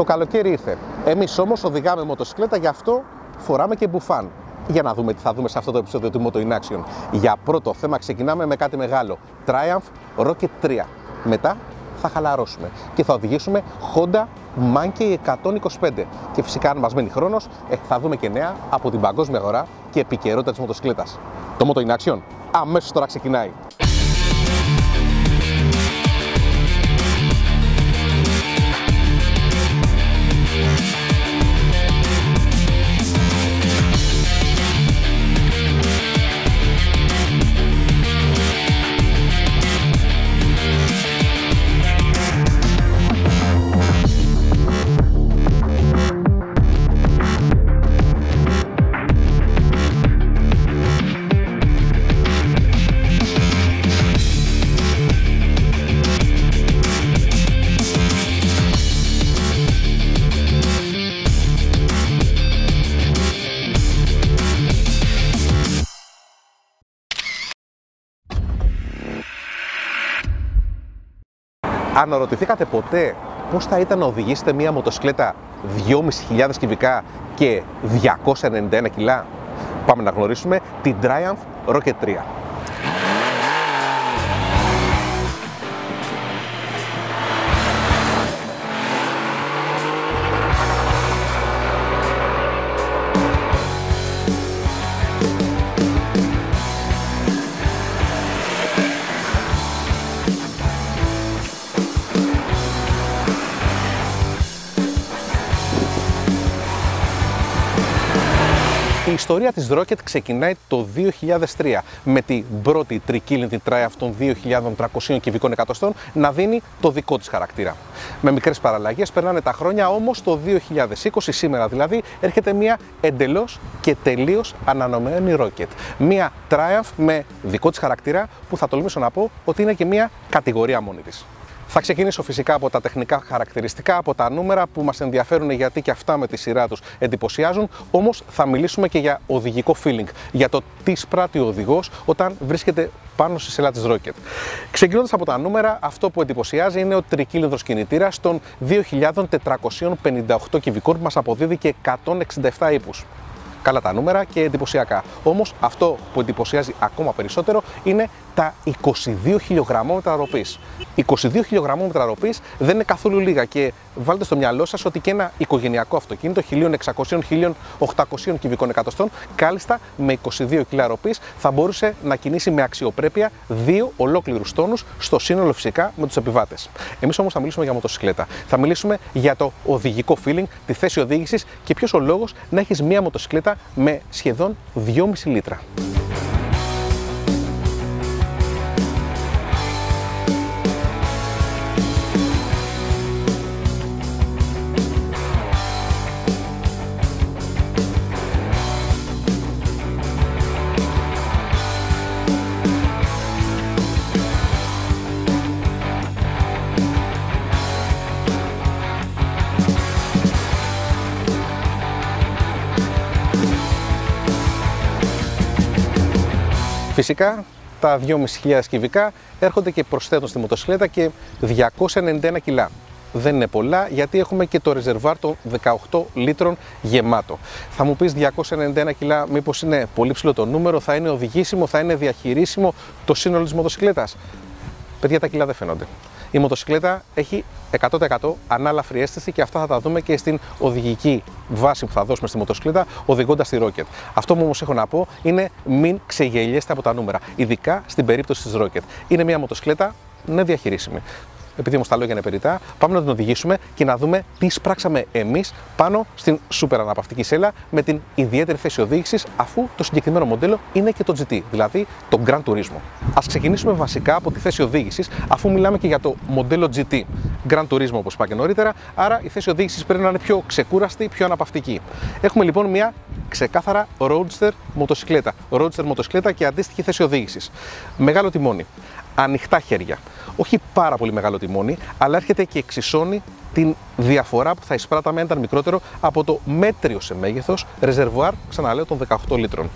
Το καλοκαίρι ήρθε. Εμείς όμως οδηγάμε μοτοσυκλέτα, γι' αυτό φοράμε και μπουφάν. Για να δούμε τι θα δούμε σε αυτό το επεισόδιο του Moto in Action. Για πρώτο θέμα ξεκινάμε με κάτι μεγάλο. Triumph Rocket 3. Μετά θα χαλαρώσουμε και θα οδηγήσουμε Honda Monkey 125. Και φυσικά αν μας μένει χρόνος ε, θα δούμε και νέα από την παγκόσμια αγορά και επικαιρότητα της μοτοσυκλέτας. Το Moto in Action αμέσως τώρα ξεκινάει. Αναρωτηθήκατε ποτέ πώς θα ήταν να οδηγήσετε μία μοτοσυκλέτα 2.500 κυβικά και 291 κιλά; Πάμε να γνωρίσουμε την Triumph Rocket 3. Ιστορία της Rocket ξεκινάει το 2003 με την πρώτη τρικύλινη Triumph των 2.300 κυβικών εκατοστών να δίνει το δικό της χαρακτήρα. Με μικρές παραλλαγές περνάνε τα χρόνια, όμως το 2020, σήμερα δηλαδή, έρχεται μια εντελώς και τελείως ανανομένη Rocket. Μια Triumph με δικό της χαρακτήρα που θα τολμήσω να πω ότι είναι και μια κατηγορία μόνη της. Θα ξεκινήσω φυσικά από τα τεχνικά χαρακτηριστικά, από τα νούμερα που μας ενδιαφέρουν γιατί και αυτά με τη σειρά τους εντυπωσιάζουν, όμως θα μιλήσουμε και για οδηγικό feeling, για το τι σπράττει ο οδηγός όταν βρίσκεται πάνω στη σελά της Rocket. Ξεκινώντας από τα νούμερα, αυτό που εντυπωσιάζει είναι ο τρικύλινδρος κινητήρας των 2.458 κυβικών που μας αποδίδει και 167 ύπους καλά τα νούμερα και εντυπωσιακά. Όμως αυτό που εντυπωσιάζει ακόμα περισσότερο είναι τα 22 χιλιογραμμόμετρα ροπής. 22 χιλιογραμμόμετρα ροπής δεν είναι καθόλου λίγα και βάλτε στο μυαλό σας ότι και ένα οικογενειακό αυτοκίνητο 1600-1800 κυβικών εκατοστών, κάλλιστα με 22 κιλά ροπής, θα μπορούσε να κινήσει με αξιοπρέπεια δύο ολόκληρους τόνους στο σύνολο φυσικά με τους επιβάτες. Εμείς όμως θα μιλήσουμε για μοτοσυκλέτα. Θα μιλήσουμε για το οδηγικό feeling, τη θέση οδήγησης και ποιος ο λόγος να έχεις μία μοτοσυκλέτα με σχεδόν 2,5 λίτρα. Φυσικά τα 2.500 κυβικά έρχονται και προσθέτουν στη μοτοσυκλέτα και 291 κιλά. Δεν είναι πολλά γιατί έχουμε και το ρεζερβάρ των 18 λίτρων γεμάτο. Θα μου πεις 291 κιλά μήπως είναι πολύ ψηλό το νούμερο, θα είναι οδηγήσιμο, θα είναι διαχειρίσιμο το σύνολο της μοτοσυκλέτας; Παιδιά τα κιλά δεν φαίνονται. Η μοτοσυκλέτα έχει 100% ανάλαφρη αίσθηση και αυτά θα τα δούμε και στην οδηγική βάση που θα δώσουμε στη μοτοσυκλέτα οδηγώντας τη Rocket. Αυτό που όμως έχω να πω είναι μην ξεγελιέστε από τα νούμερα, ειδικά στην περίπτωση της Rocket. Είναι μια μοτοσυκλέτα ναι διαχειρίσιμη επειδή όμως τα λόγια είναι περιτά, πάμε να την οδηγήσουμε και να δούμε τι σπράξαμε εμείς πάνω στην σούπερ αναπαυτική σέλα με την ιδιαίτερη θέση οδήγησης, αφού το συγκεκριμένο μοντέλο είναι και το GT, δηλαδή το Grand Turismo. Α ξεκινήσουμε βασικά από τη θέση οδήγησης, αφού μιλάμε και για το μοντέλο GT, Grand Turismo όπως είπα και νωρίτερα, άρα η θέση οδήγησης πρέπει να είναι πιο ξεκούραστη, πιο αναπαυτική. Έχουμε λοιπόν μια ξεκάθαρα roadster μοτοσυκλέτα. Roadster μοτοσυκλέτα και αντίστοιχη θέση οδήγησης. Μεγάλο τιμόνι. Ανοιχτά χέρια. Όχι πάρα πολύ μεγάλο τιμόνι, αλλά έρχεται και εξισώνει την διαφορά που θα εισπράταμε αν ήταν μικρότερο από το μέτριο σε μέγεθος ρεζερβουάρ, ξαναλέω, των 18 λίτρων.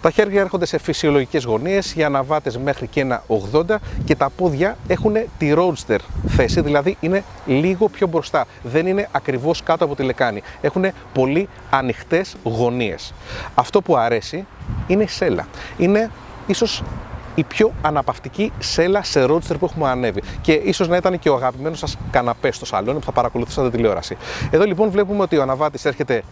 Τα χέρια έρχονται σε φυσιολογικές γωνίες, οι αναβάτες μέχρι και ένα 80 και τα πόδια έχουν τη roadster θέση, δηλαδή είναι λίγο πιο μπροστά. Δεν είναι ακριβώς κάτω από τη λεκάνη. Έχουν πολύ ανοιχτές γωνίες. Αυτό που αρέσει είναι η σέλα. Είναι ίσως η πιο αναπαυτική σέλα σε roadster που έχουμε ανέβει. Και ίσως να ήταν και ο αγαπημένος σας καναπές στο σαλόνι που θα παρακολουθήσατε τηλεόραση. Εδώ λοιπόν βλέπουμε ότι ο αναβάτης έρχεται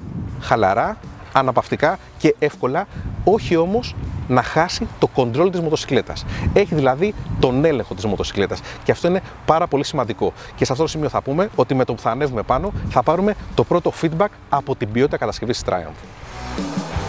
χαλαρά, αναπαυτικά και εύκολα, όχι όμως να χάσει το control της μοτοσυκλέτας. Έχει δηλαδή τον έλεγχο της μοτοσυκλέτας. Και αυτό είναι πάρα πολύ σημαντικό. Και σε αυτό το σημείο θα πούμε ότι με το που θα ανέβουμε πάνω θα πάρουμε το πρώτο feedback από την ποιότητα κατασκευής της Triumph.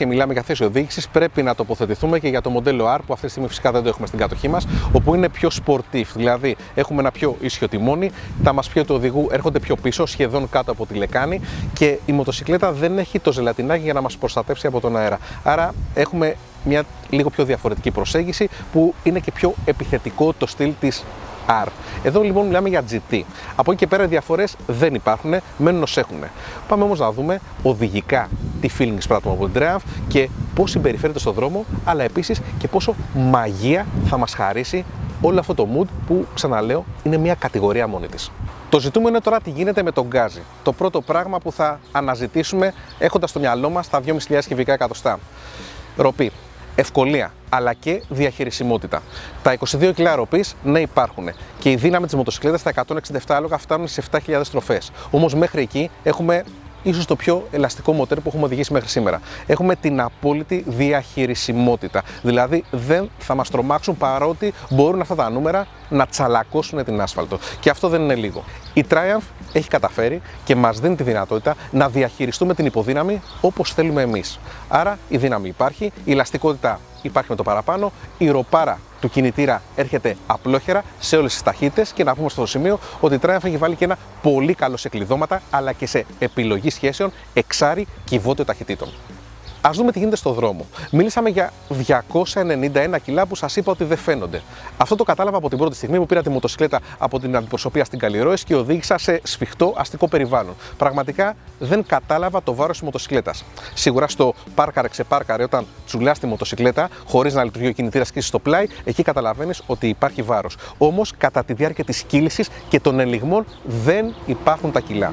Και μιλάμε για θέση οδήγησης, πρέπει να τοποθετηθούμε και για το μοντέλο R που αυτή τη στιγμή φυσικά δεν το έχουμε στην κατοχή μας, όπου είναι πιο sportif. Δηλαδή έχουμε ένα πιο ίσιο τιμόνι, τα μασπιό του οδηγού έρχονται πιο πίσω, σχεδόν κάτω από τη λεκάνη και η μοτοσυκλέτα δεν έχει το ζελατινάκι για να μας προστατεύσει από τον αέρα. Άρα έχουμε μια λίγο πιο διαφορετική προσέγγιση που είναι και πιο επιθετικό το στυλ της R. Εδώ λοιπόν μιλάμε για GT. Από εκεί και πέρα οι διαφορές δεν υπάρχουν, μένουν ως έχουν. Πάμε όμως να δούμε οδηγικά τι feeling εισπράττουμε από την Triumph και πώς συμπεριφέρεται στον δρόμο, αλλά επίσης και πόσο μαγεία θα μας χαρίσει όλο αυτό το mood που ξαναλέω είναι μια κατηγορία μόνη της. Το ζητούμενο είναι τώρα τι γίνεται με τον γκάζι. Το πρώτο πράγμα που θα αναζητήσουμε έχοντας στο μυαλό μας τα 2.500 κυβικά εκατοστά. Ροπή ευκολία αλλά και διαχειρισιμότητα. Τα 22 κιλά ροπής ναι υπάρχουν και η δύναμη της μοτοσυκλέτας στα 167 άλογα φτάνουν σε 7.000 στροφές. Όμως μέχρι εκεί έχουμε ίσως το πιο ελαστικό μοτέρ που έχουμε οδηγήσει μέχρι σήμερα. Έχουμε την απόλυτη διαχειρισιμότητα. Δηλαδή δεν θα μας τρομάξουν παρότι μπορούν αυτά τα νούμερα να τσαλακώσουν την άσφαλτο. Και αυτό δεν είναι λίγο. Η Triumph έχει καταφέρει και μας δίνει τη δυνατότητα να διαχειριστούμε την υποδύναμη όπως θέλουμε εμείς. Άρα η δύναμη υπάρχει, η ελαστικότητα υπάρχει με το παραπάνω, η ροπάρα του κινητήρα έρχεται απλόχερα σε όλες τις ταχύτητες και να πούμε στο σημείο ότι η Triumph έχει βάλει και ένα πολύ καλό σε κλειδώματα αλλά και σε επιλογή σχέσεων εξάρι κυβότιο ταχυτήτων. Α δούμε τι γίνεται στο δρόμο. Μίλησαμε για 291 κιλά που σας είπα ότι δεν φαίνονται. Αυτό το κατάλαβα από την πρώτη στιγμή που πήρα τη μοτοσυκλέτα από την αντιπροσωπεία στην Καλλιρόε και οδήγησα σε σφιχτό αστικό περιβάλλον. Πραγματικά δεν κατάλαβα το βάρος της μοτοσυκλέτας. Σίγουρα στο πάρκαρε ξεπάρκαρε όταν τσουλάς τη μοτοσυκλέτα χωρίς να λειτουργεί ο κινητήρας και στο πλάι, εκεί καταλαβαίνεις ότι υπάρχει βάρος. Όμως κατά τη διάρκεια της κύλησης και των ελιγμών δεν υπάρχουν τα κιλά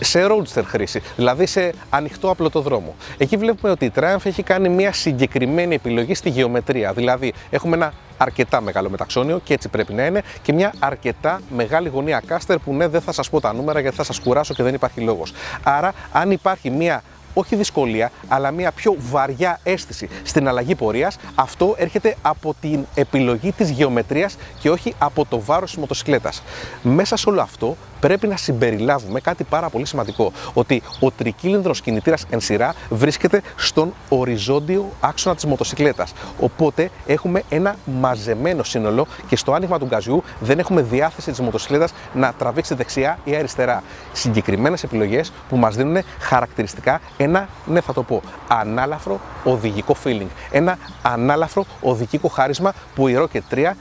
σε roadster χρήση, δηλαδή σε ανοιχτό απλό δρόμο. Εκεί βλέπουμε ότι η Triumph έχει κάνει μια συγκεκριμένη επιλογή στη γεωμετρία. Δηλαδή έχουμε ένα αρκετά μεγάλο μεταξώνιο και έτσι πρέπει να είναι και μια αρκετά μεγάλη γωνία κάστερ που ναι δεν θα σας πω τα νούμερα γιατί θα σας κουράσω και δεν υπάρχει λόγος. Άρα αν υπάρχει μια όχι δυσκολία, αλλά μια πιο βαριά αίσθηση στην αλλαγή πορείας, αυτό έρχεται από την επιλογή της γεωμετρίας και όχι από το βάρος της μοτοσυκλέτας. Μέσα σε όλο αυτό πρέπει να συμπεριλάβουμε κάτι πάρα πολύ σημαντικό. Ότι ο τρικύλινδρος κινητήρας εν σειρά βρίσκεται στον οριζόντιο άξονα της μοτοσυκλέτας. Οπότε έχουμε ένα μαζεμένο σύνολο και στο άνοιγμα του γκαζιού δεν έχουμε διάθεση της μοτοσυκλέτας να τραβήξει δεξιά ή αριστερά. Συγκεκριμένες επιλογές που μας δίνουν χαρακτηριστικά ένα, ναι θα το πω, ανάλαφρο οδηγικό feeling. Ένα ανάλαφρο οδηγικό χάρισμα που η Rocket 3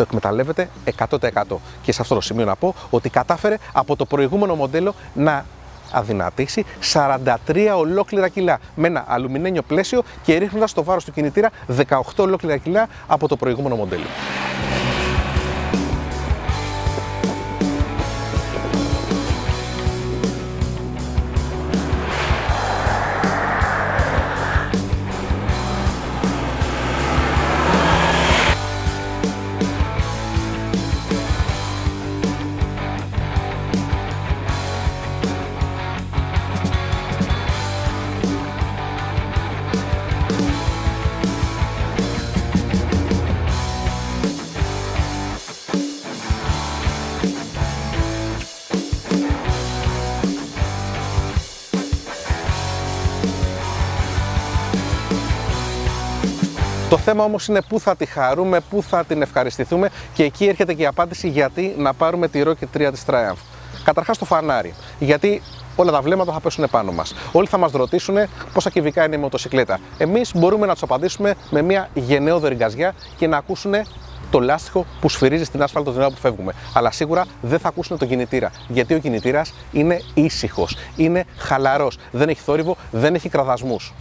το εκμεταλλεύεται 100%. Και σε αυτό το σημείο να πω ότι κατάφερε από το προηγούμενο μοντέλο να αδυνατήσει 43 ολόκληρα κιλά με ένα αλουμινένιο πλαίσιο και ρίχνοντας το βάρος του κινητήρα 18 ολόκληρα κιλά από το προηγούμενο μοντέλο. Το θέμα όμως είναι πού θα τη χαρούμε, πού θα την ευχαριστηθούμε και εκεί έρχεται και η απάντηση γιατί να πάρουμε τη Rocket 3 της Triumph. Καταρχάς το φανάρι, γιατί όλα τα βλέμματα θα πέσουν πάνω μας. Όλοι θα μας ρωτήσουν πόσα κυβικά είναι η μοτοσυκλέτα. Εμείς μπορούμε να τους απαντήσουμε με μια γενναιόδορη γκαζιά και να ακούσουν το λάστιχο που σφυρίζει στην άσφαλτο την ώρα που φεύγουμε. Αλλά σίγουρα δεν θα ακούσουν τον κινητήρα. Γιατί ο κινητήρας είναι ήσυχος, είναι χαλαρός, δεν έχει θόρυβο, δεν έχει κραδασμούς.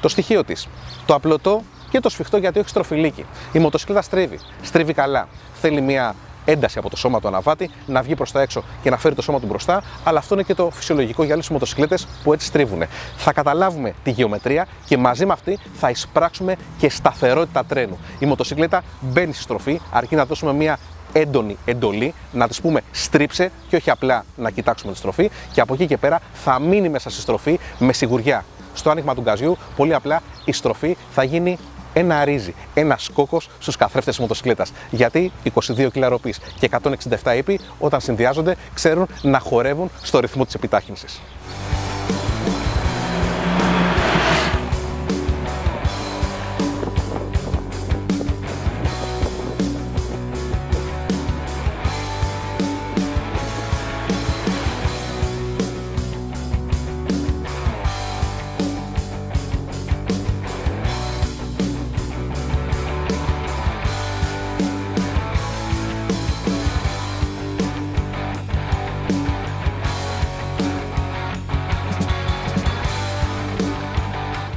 Το στοιχείο της. Το απλωτό και το σφιχτό γιατί έχει στροφιλίκι. Η μοτοσυκλέτα στρίβει. Στρίβει καλά. Θέλει μια ένταση από το σώμα του αναβάτη, να βγει προς τα έξω και να φέρει το σώμα του μπροστά, αλλά αυτό είναι και το φυσιολογικό για άλλες μοτοσυκλέτες που έτσι στρίβουν. Θα καταλάβουμε τη γεωμετρία και μαζί με αυτή θα εισπράξουμε και σταθερότητα τρένου. Η μοτοσυκλέτα μπαίνει στη στροφή, αρκεί να δώσουμε μια έντονη εντολή, να της πούμε στρίψε και όχι απλά να κοιτάξουμε τη στροφή και από εκεί και πέρα θα μείνει μέσα στη στροφή με σιγουριά. Στο άνοιγμα του γκαζιού, πολύ απλά η στροφή θα γίνει ένα ρύζι, ένας κόκος στους καθρέφτες της μοτοσυκλέτας. Γιατί 22 κιλά ροπής και 167 ύπη, όταν συνδυάζονται, ξέρουν να χορεύουν στο ρυθμό της επιτάχυνσης.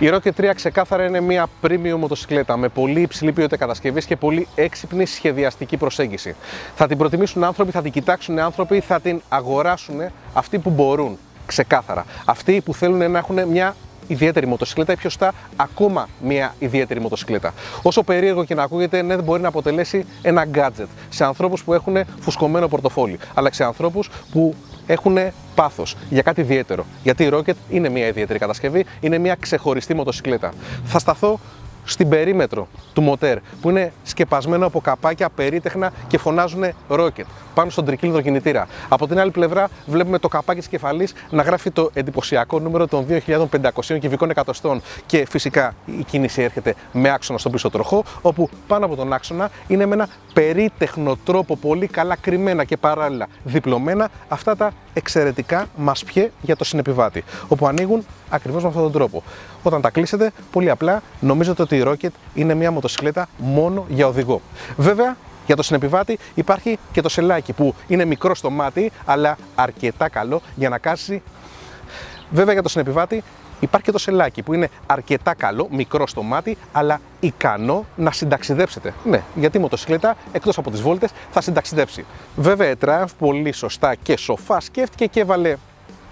Η Rocket 3 ξεκάθαρα είναι μια premium μοτοσυκλέτα με πολύ υψηλή ποιότητα κατασκευής και πολύ έξυπνη σχεδιαστική προσέγγιση. Θα την προτιμήσουν άνθρωποι, θα την κοιτάξουν άνθρωποι, θα την αγοράσουν αυτοί που μπορούν. Ξεκάθαρα. Αυτοί που θέλουν να έχουν μια ιδιαίτερη μοτοσυκλέτα ή πιο σωστά ακόμα μια ιδιαίτερη μοτοσυκλέτα. Όσο περίεργο και να ακούγεται, ναι, μπορεί να αποτελέσει ένα gadget σε ανθρώπους που έχουν φουσκωμένο πορτοφόλι, αλλά σε ανθρώπους που έχουν πάθος για κάτι ιδιαίτερο. Γιατί η Rocket είναι μια ιδιαίτερη κατασκευή, είναι μια ξεχωριστή μοτοσυκλέτα. Θα σταθώ στην περίμετρο του μοτέρ που είναι σκεπασμένο από καπάκια περίτεχνα και φωνάζουν Rocket πάνω στον τρικύλινο κινητήρα. Από την άλλη πλευρά βλέπουμε το καπάκι της κεφαλής να γράφει το εντυπωσιακό νούμερο των 2.500 κυβικών εκατοστών. Και φυσικά η κίνηση έρχεται με άξονα στον πίσω τροχό, όπου πάνω από τον άξονα είναι με ένα περίτεχνο τρόπο πολύ καλά κρυμμένα και παράλληλα διπλωμένα αυτά τα εξαιρετικά μασπιέ για το συνεπιβάτη, όπου ανοίγουν ακριβώς με αυτόν τον τρόπο. Όταν τα κλείσετε, πολύ απλά νομίζετε ότι η Rocket είναι μια μοτοσυκλέτα μόνο για οδηγό. Βέβαια, για το συνεπιβάτη υπάρχει και το σελάκι που είναι μικρό στο μάτι, αλλά αρκετά καλό για να κάσει. Βέβαια για το συνεπιβάτη υπάρχει και το σελάκι που είναι αρκετά καλό, μικρό στο μάτι, αλλά ικανό να συνταξιδέψετε. Ναι, γιατί η μοτοσυκλέτα εκτός από τις βόλτες θα συνταξιδέψει. Βέβαια η Triumph πολύ σωστά και σοφά σκέφτηκε και έβαλε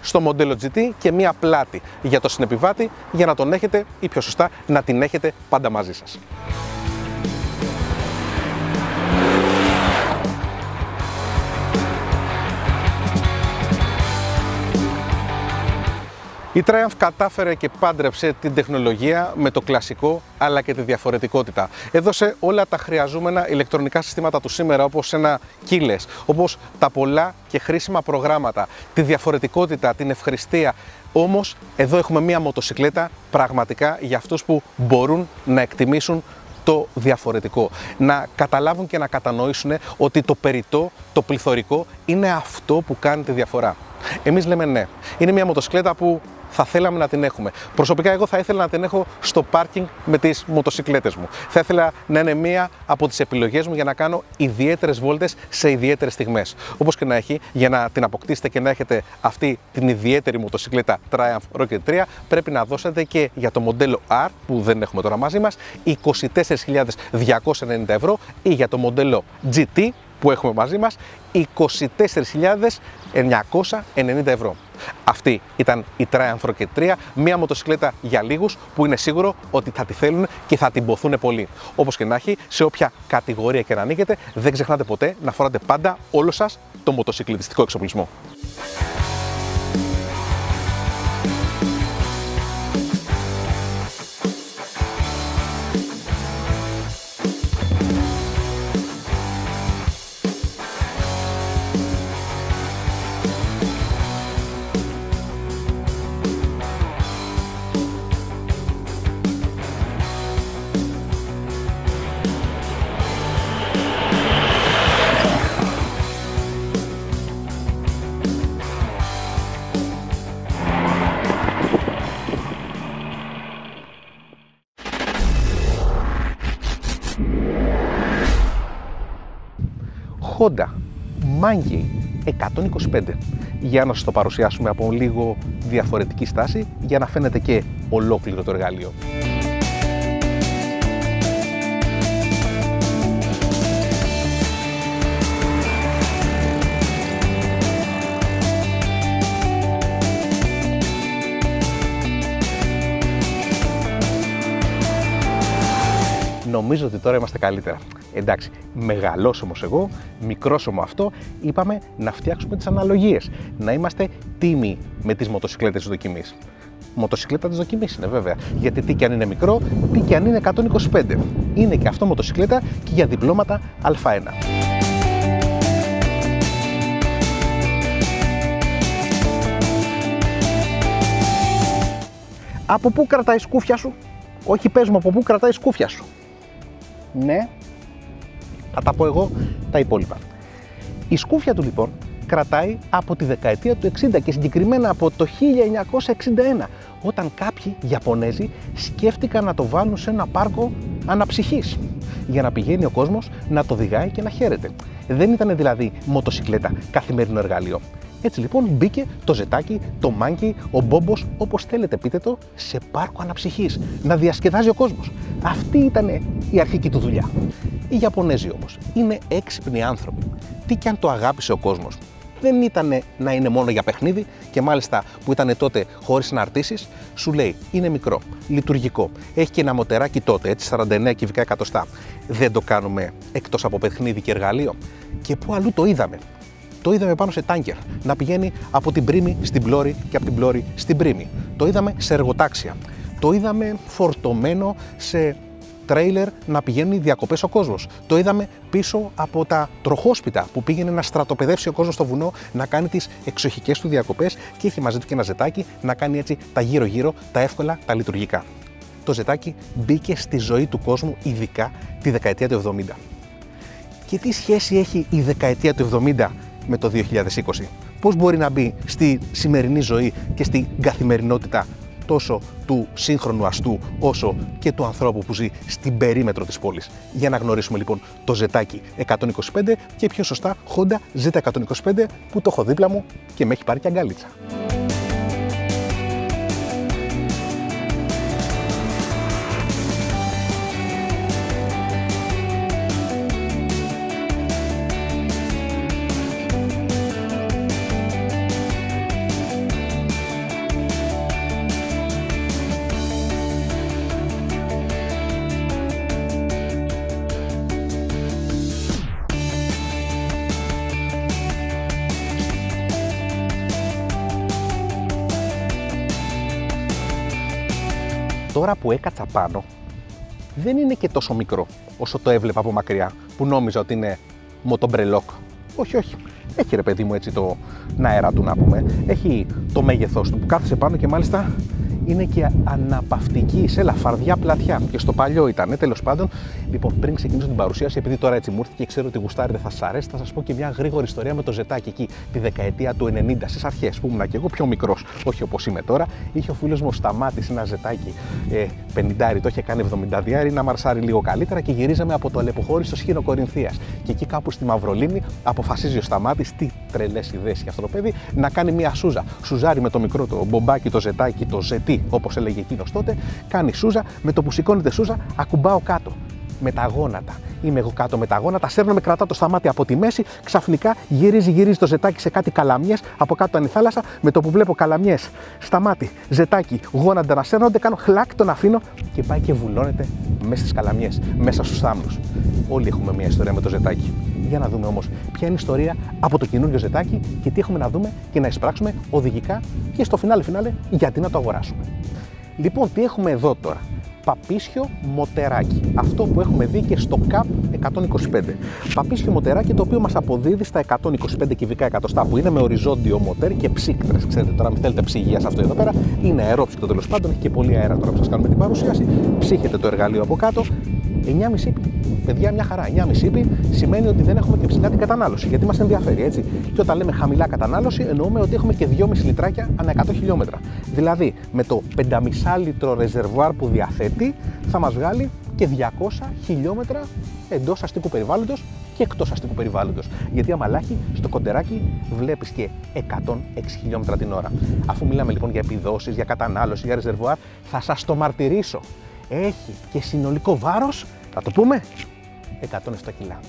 στο μοντέλο GT και μία πλάτη για το συνεπιβάτη για να τον έχετε ή πιο σωστά να την έχετε πάντα μαζί σας. Η Triumph κατάφερε και πάντρεψε την τεχνολογία με το κλασικό αλλά και τη διαφορετικότητα. Έδωσε όλα τα χρειαζόμενα ηλεκτρονικά συστήματα του σήμερα όπως ένα keyless, όπως τα πολλά και χρήσιμα προγράμματα, τη διαφορετικότητα, την ευχριστία. Όμως εδώ έχουμε μία μοτοσυκλέτα πραγματικά για αυτούς που μπορούν να εκτιμήσουν το διαφορετικό. Να καταλάβουν και να κατανοήσουν ότι το περιττό, το πληθωρικό είναι αυτό που κάνει τη διαφορά. Εμείς λέμε ναι. Είναι μια μοτοσυκλέτα που θα θέλαμε να την έχουμε. Προσωπικά, εγώ θα ήθελα να την έχω στο πάρκινγκ με τις μοτοσυκλέτες μου. Θα ήθελα να είναι μία από τις επιλογές μου για να κάνω ιδιαίτερες βόλτες σε ιδιαίτερες στιγμές. Όπως και να έχει, για να την αποκτήσετε και να έχετε αυτή την ιδιαίτερη μοτοσυκλέτα Triumph Rocket 3, πρέπει να δώσετε και για το μοντέλο R, που δεν έχουμε τώρα μαζί μας, 24.290 ευρώ ή για το μοντέλο GT, που έχουμε μαζί μας 24.990 ευρώ. Αυτή ήταν η Triumph Rocket 3, μια μοτοσυκλέτα για λίγους που είναι σίγουρο ότι θα τη θέλουν και θα την ποθούν πολύ. Όπως και να έχει, σε όποια κατηγορία και να ανοίγετε, δεν ξεχνάτε ποτέ να φοράτε πάντα όλο σας το μοτοσυκλετιστικό εξοπλισμό. Monkey 125 για να σας το παρουσιάσουμε από λίγο διαφορετική στάση για να φαίνεται και ολόκληρο το εργαλείο. Νομίζω ότι τώρα είμαστε καλύτερα. Εντάξει, μεγάλο όμω εγώ, μικρό όμω αυτό, είπαμε να φτιάξουμε τις αναλογίες. Να είμαστε τίμοι με τις μοτοσυκλέτες της δοκιμής. Μοτοσυκλέτα της δοκιμής είναι βέβαια. Γιατί τι και αν είναι μικρό, τι και αν είναι 125. Είναι και αυτό μοτοσυκλέτα και για διπλώματα Α1. Από πού κρατάει σκούφια σου; Όχι πες μου από πού κρατάει σκούφια σου; Ναι, θα τα πω εγώ τα υπόλοιπα. Η σκούφια του λοιπόν κρατάει από τη δεκαετία του 60 και συγκεκριμένα από το 1961 όταν κάποιοι Ιαπωνέζοι σκέφτηκαν να το βάλουν σε ένα πάρκο αναψυχής για να πηγαίνει ο κόσμος να το διγάει και να χαίρεται. Δεν ήταν δηλαδή μοτοσυκλέτα καθημερινό εργαλείο. Έτσι λοιπόν μπήκε το ζετάκι, το μάνκι, ο μπόμπος, όπως θέλετε πείτε το, σε πάρκο αναψυχής. Να διασκεδάζει ο κόσμος. Αυτή ήταν η αρχική του δουλειά. Οι Ιαπωνέζοι όμως είναι έξυπνοι άνθρωποι. Τι και αν το αγάπησε ο κόσμος. Δεν ήταν να είναι μόνο για παιχνίδι και μάλιστα που ήταν τότε χωρίς αναρτήσεις, σου λέει είναι μικρό, λειτουργικό, έχει και ένα μοτεράκι τότε, έτσι 49 κυβικά εκατοστά. Δεν το κάνουμε εκτός από παιχνίδι και εργαλείο. Και πού αλλού το είδαμε το είδαμε πάνω σε τάνκερ να πηγαίνει από την πρίμη στην πλώρη και από την πλώρη στην πρίμη. Το είδαμε σε εργοτάξια. Το είδαμε φορτωμένο σε τρέιλερ να πηγαίνει διακοπές ο κόσμος. Το είδαμε πίσω από τα τροχόσπιτα που πήγαινε να στρατοπεδεύσει ο κόσμος στο βουνό, να κάνει τις εξοχικές του διακοπές και είχε μαζί του και ένα ζετάκι να κάνει έτσι τα γύρω-γύρω, τα εύκολα, τα λειτουργικά. Το ζετάκι μπήκε στη ζωή του κόσμου, ειδικά τη δεκαετία του 70. Και τι σχέση έχει η δεκαετία του 70 με το 2020. Πώς μπορεί να μπει στη σημερινή ζωή και στην καθημερινότητα τόσο του σύγχρονου αστού όσο και του ανθρώπου που ζει στην περίμετρο της πόλης; Για να γνωρίσουμε λοιπόν το ζετάκι 125 και πιο σωστά Honda Z125 που το έχω δίπλα μου και με έχει πάρει και αγκάλιτσα. Τώρα που έκατσα πάνω δεν είναι και τόσο μικρό όσο το έβλεπα από μακριά που νόμιζα ότι είναι μοτομπρελόκ. Όχι, όχι. Έχει ρε παιδί μου έτσι το αέρα του να πούμε. Έχει το μέγεθός του που κάθεσαι πάνω και μάλιστα είναι και αναπαυτική σε λαφαρδιά πλατιά. Και στο παλιό ήταν, τέλος πάντων. Λοιπόν, πριν ξεκινήσω την παρουσίαση, επειδή τώρα έτσι μου ήρθε και ξέρω ότι γουστάρετε θα σα αρέσει, θα σας πω και μια γρήγορη ιστορία με το ζετάκι εκεί, τη δεκαετία του 90, στις αρχές που ήμουν και εγώ πιο μικρός, όχι όπως είμαι τώρα. Είχε ο φίλος μου σταμάτησε ένα ζετάκι ε, 50, το είχε κάνει 70 να μαρσάρει λίγο καλύτερα και γυρίζαμε από το αλεποχώρι στο σχήνο Κορινθίας. Και εκεί κάπου στη Μαυρολίνη αποφασίζει ο Σταμάτης, τι τρελές ιδέες για αυτό το παιδί, να κάνει μια σούζα. Σουζάρι με το μικρό το μπομπάκι, το ζετάκι, το ζετί όπως έλεγε εκείνος τότε, κάνει σούζα, με το που σηκώνεται σούζα, ακουμπάω κάτω. Με τα γόνατα. Είμαι εγώ κάτω με τα γόνατα, σέρνω με κρατά το σταμάτη από τη μέση, ξαφνικά γυρίζει, γυρίζει το ζετάκι σε κάτι καλαμιές, από κάτω είναι η θάλασσα, με το που βλέπω καλαμιές, σταμάτη, ζετάκι, γόνατα να σέρνονται, κάνω χλάκ, τον αφήνω και πάει και βουλώνεται μέσα στις καλαμιές, μέσα στους θάμνους. Όλοι έχουμε μια ιστορία με το ζετάκι. Για να δούμε όμως ποια είναι η ιστορία από το καινούριο ζετάκι και τι έχουμε να δούμε και να εισπράξουμε οδηγικά και στο φινάλε φινάλε γιατί να το αγοράσουμε. Λοιπόν, τι έχουμε εδώ τώρα; Παπίσιο μοτεράκι. Αυτό που έχουμε δει και στο CAP 125. Παπίσιο μοτεράκι το οποίο μας αποδίδει στα 125 κυβικά εκατοστά που είναι με οριζόντιο μοτέρ και ψύκτρες. Ξέρετε τώρα, μην θέλετε ψυγεία σε αυτό εδώ πέρα. Είναι αερόψυκτο τέλος πάντων, έχει και πολύ αέρα τώρα που σας κάνουμε την παρουσίαση. Ψύχεται το εργαλείο από κάτω. 9,5 Παιδιά, μια χαρά. 9,5 πι σημαίνει ότι δεν έχουμε και ψηλά την κατανάλωση, γιατί μας ενδιαφέρει έτσι. Και όταν λέμε χαμηλά κατανάλωση, εννοούμε ότι έχουμε και 2,5 λιτράκια ανά 100 χιλιόμετρα. Δηλαδή, με το 5,5 λίτρο ρεζερβουάρ που διαθέτει, θα μας βγάλει και 200 χιλιόμετρα εντός αστικού περιβάλλοντος και εκτός αστικού περιβάλλοντος. Γιατί αμαλάχη στο κοντεράκι βλέπεις και 106 χιλιόμετρα την ώρα. Αφού μιλάμε λοιπόν για επιδόσεις, για κατανάλωση, για ρεζερβουάρ, θα σας το μαρτυρήσω. Έχει και συνολικό βάρος, θα το πούμε, 107 κιλά.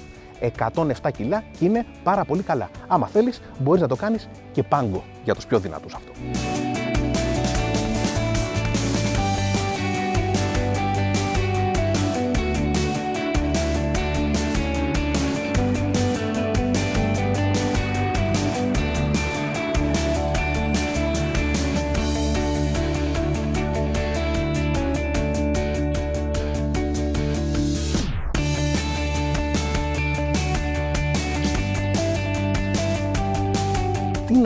107 κιλά και είναι πάρα πολύ καλά. Άμα θέλεις μπορείς να το κάνεις και πάγκο για τους πιο δυνατούς αυτό.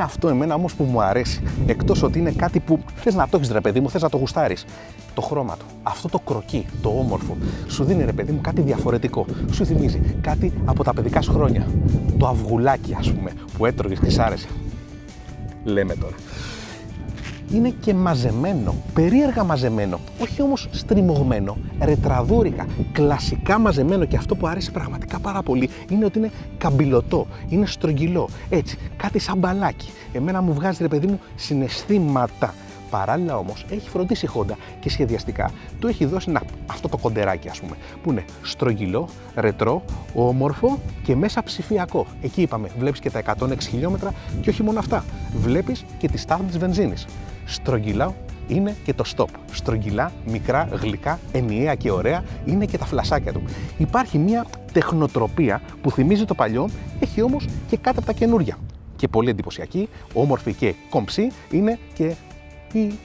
Είναι αυτό εμένα όμως που μου αρέσει, εκτός ότι είναι κάτι που θες να το έχεις ρε παιδί μου, θες να το γουστάρεις. Το χρώμα του, αυτό το κροκί, το όμορφο, σου δίνει ρε παιδί μου κάτι διαφορετικό. Σου θυμίζει κάτι από τα παιδικά σου χρόνια. Το αυγουλάκι ας πούμε που έτρωγες και σ' άρεσε. Λέμε τώρα είναι και μαζεμένο, περίεργα μαζεμένο, όχι όμως στριμωγμένο, ρετραδούρικα, κλασικά μαζεμένο και αυτό που αρέσει πραγματικά πάρα πολύ είναι ότι είναι καμπυλωτό, είναι στρογγυλό, έτσι, κάτι σαν μπαλάκι. Εμένα μου βγάζει ρε παιδί μου συναισθήματα. Παράλληλα όμως έχει φροντίσει η Honda και σχεδιαστικά του έχει δώσει να, αυτό το κοντεράκι, ας πούμε, που είναι στρογγυλό, ρετρό, όμορφο και μέσα ψηφιακό. Εκεί είπαμε, βλέπεις και τα 106 χιλιόμετρα και όχι μόνο αυτά. Βλέπεις και τη στάθμη της βενζίνης στρογγυλά είναι και το stop. Στρογγυλά, μικρά, γλυκά, ενιαία και ωραία είναι και τα φλασάκια του. Υπάρχει μια τεχνοτροπία που θυμίζει το παλιό, έχει όμως και κάτι από τα καινούργια. Και πολύ εντυπωσιακή, όμορφη και κομψή είναι και η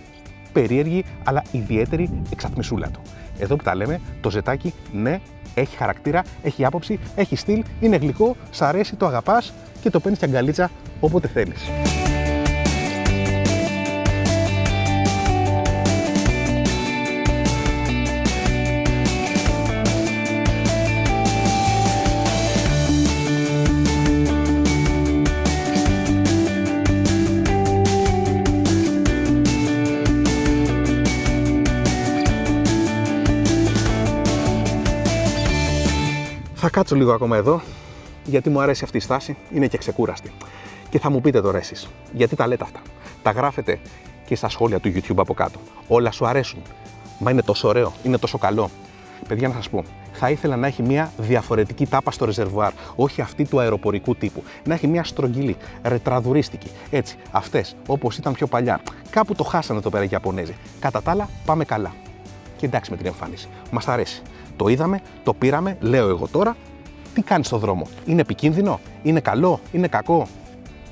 περίεργη αλλά ιδιαίτερη εξατμισούλα του. Εδώ που τα λέμε, το ζετάκι, ναι, έχει χαρακτήρα, έχει άποψη, έχει στυλ, είναι γλυκό, σ' αρέσει, το αγαπάς και το παίρνεις και αγκαλίτσα όποτε θέλεις. Κάτσω λίγο ακόμα εδώ, γιατί μου αρέσει αυτή η στάση, είναι και ξεκούραστη. Και θα μου πείτε τώρα εσείς, γιατί τα λέτε αυτά; Τα γράφετε και στα σχόλια του YouTube από κάτω. Όλα σου αρέσουν; Μα είναι τόσο ωραίο, είναι τόσο καλό. Παιδιά, να σας πω, θα ήθελα να έχει μια διαφορετική τάπα στο ρεζερβουάρ, όχι αυτή του αεροπορικού τύπου. Να έχει μια στρογγυλή, ρετραδουρίστικη. Έτσι, αυτές όπως ήταν πιο παλιά. Κάπου το χάσανε το πέρα οι Ιαπωνέζοι. Κατά τα άλλα, πάμε καλά. Και εντάξει με την εμφάνιση. Μας αρέσει. Το είδαμε, το πήραμε, λέω εγώ τώρα. Τι κάνει στο δρόμο, Είναι επικίνδυνο, Είναι καλό, Είναι κακό;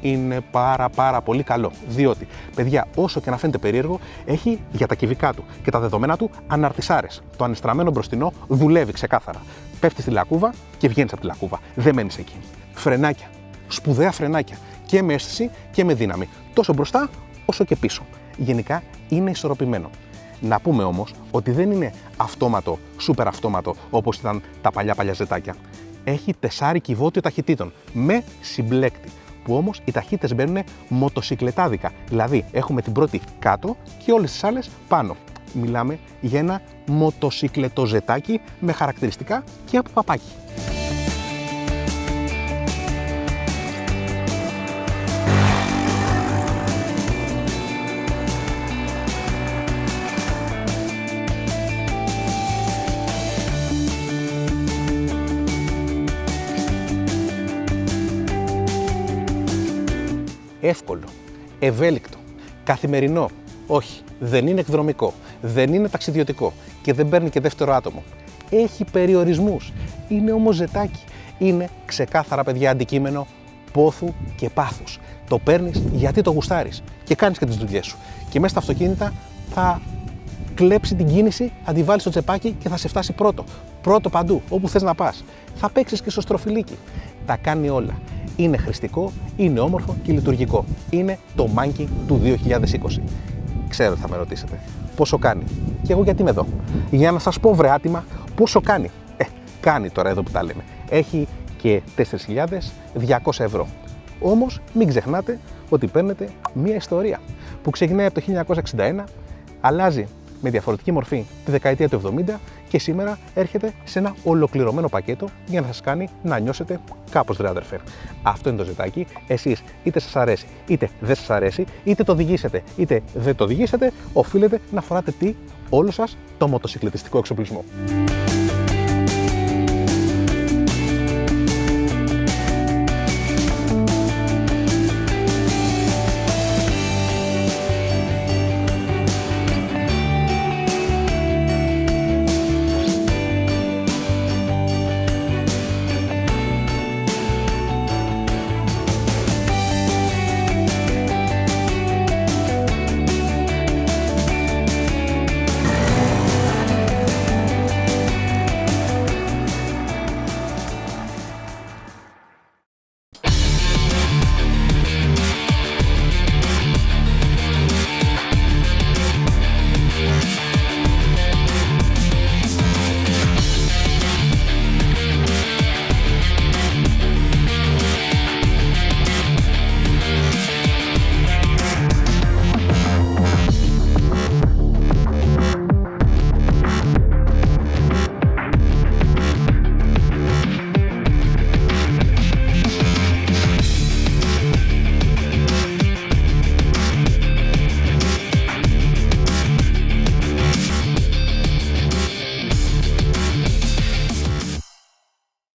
Είναι πάρα πάρα πολύ καλό. Διότι, παιδιά, όσο και να φαίνεται περίεργο, έχει για τα κυβικά του και τα δεδομένα του αναρτησάρες. Το ανεστραμμένο μπροστινό δουλεύει ξεκάθαρα. Πέφτει στη λακκούβα και βγαίνεις από τη λακκούβα. Δεν μένεις εκεί. Φρενάκια. Σπουδαία φρενάκια. Και με αίσθηση και με δύναμη. Τόσο μπροστά όσο και πίσω. Γενικά είναι ισορροπημένο. Να πούμε όμως ότι δεν είναι αυτόματο, σούπερ αυτόματο όπως ήταν τα παλιά παλιά ζετάκια. Έχει τεσσάρι κυβότιο ταχυτήτων με συμπλέκτη. Που όμως οι ταχύτητες μπαίνουν μοτοσυκλετάδικα. Δηλαδή έχουμε την πρώτη κάτω και όλες τις άλλες πάνω. Μιλάμε για ένα μοτοσυκλετοζετάκι με χαρακτηριστικά και από παπάκι. Εύκολο, ευέλικτο, καθημερινό. Όχι, δεν είναι εκδρομικό, δεν είναι ταξιδιωτικό και δεν παίρνει και δεύτερο άτομο. Έχει περιορισμούς. Είναι όμω ζετάκι. Είναι ξεκάθαρα, παιδιά, αντικείμενο πόθου και πάθους. Το παίρνεις γιατί το γουστάρεις και κάνεις και τις δουλειές σου. Και μέσα στα αυτοκίνητα θα κλέψει την κίνηση, θα τη βάλεις στο τσεπάκι και θα σε φτάσει πρώτο. Πρώτο παντού, όπου θες να πας. Θα παίξεις και στο στροφιλίκι. Τα κάνει όλα είναι χρηστικό, είναι όμορφο και λειτουργικό. Είναι το Monkey του 2020. Ξέρω θα με ρωτήσετε. Πόσο κάνει; Και εγώ γιατί είμαι εδώ; Για να σας πω βρεάτιμα πόσο κάνει; Ε, κάνει τώρα εδώ που τα λέμε. Έχει και 4.200 ευρώ. Όμως μην ξεχνάτε ότι παίρνετε μία ιστορία που ξεκινάει από το 1961, αλλάζει με διαφορετική μορφή τη δεκαετία του 70 και σήμερα έρχεται σε ένα ολοκληρωμένο πακέτο για να σας κάνει να νιώσετε κάπως ρε αδερφέ. Αυτό είναι το ζετάκι. Εσείς είτε σας αρέσει είτε δεν σας αρέσει, είτε το οδηγήσετε είτε δεν το οδηγήσετε, οφείλετε να φοράτε τι, όλο σας το μοτοσυκλετιστικό εξοπλισμό.